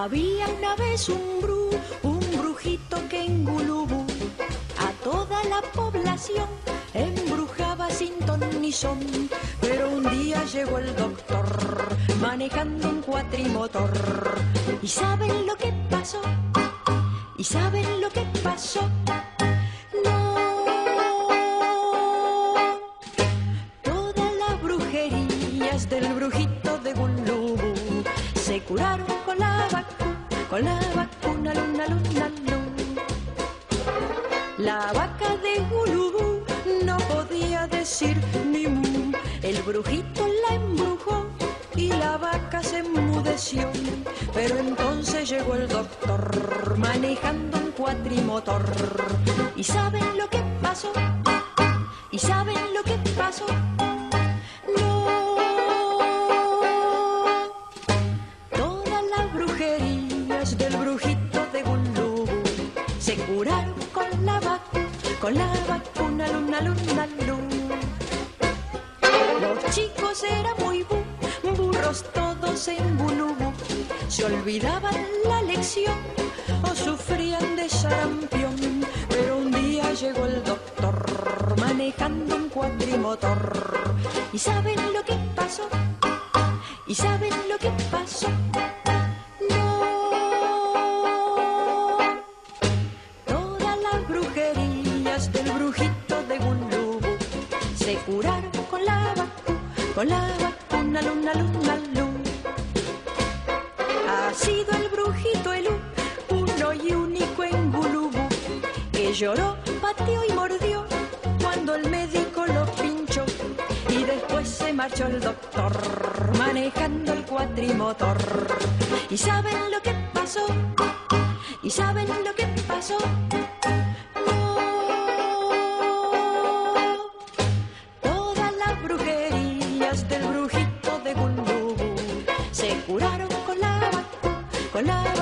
Había una vez un bru, un brujito que en Gulubú a toda la población embrujaba sin ton ni son. Pero un día llegó el doctor manejando un cuatrimotor. ¿Y saben lo que pasó? ¿Y saben lo que pasó? No. Todas las brujerías del brujito de Gulubú se curaron la vacuna, luna, luna, luna. La vaca de Gulubú no podía decir ni mu. El brujito la embrujó y la vaca se enmudeció. Pero entonces llegó el doctor manejando un cuatrimotor. ¿Y saben lo que pasó? ¿Y saben lo que pasó? Del brujito de Gulubú se curaron con la vacuna, con la vacuna, luna, luna, luna. Los chicos eran muy bu, burros todos en Gulubú. Se olvidaban la lección o sufrían de sarampión. Pero un día llegó el doctor manejando un cuatrimotor. ¿Y saben lo que pasó? ¿Y saben lo que pasó? Se curaron con la vacuna, con la vacuna, luna, luna, luna. Ha sido el brujito el uno y único en Gulubú que lloró, pateó y mordió cuando el médico lo pinchó y después se marchó el doctor manejando el cuatrimotor. ¿Y saben lo que pasó? ¿Y saben lo que pasó? Del brujito de Gulubú se curaron con la con la